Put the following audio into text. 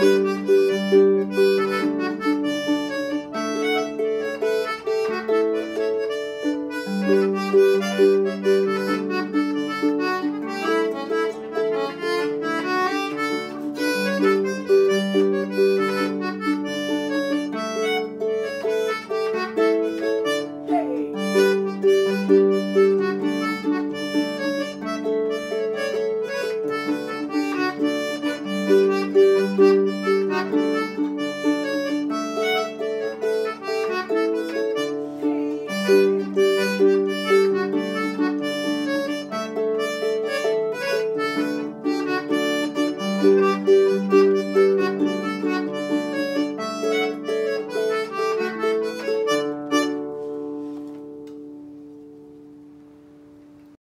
Música thank you.